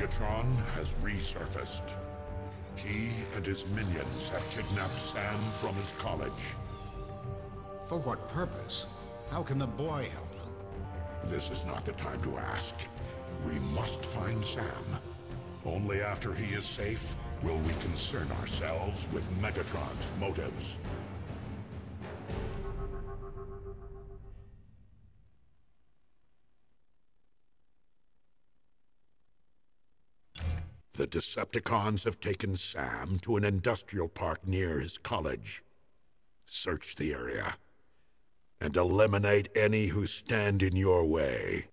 Megatron has resurfaced. He and his minions have kidnapped Sam from his college. For what purpose? How can the boy help them? This is not the time to ask. We must find Sam. Only after he is safe will we concern ourselves with Megatron's motives. The Decepticons have taken Sam to an industrial park near his college. Search the area and eliminate any who stand in your way.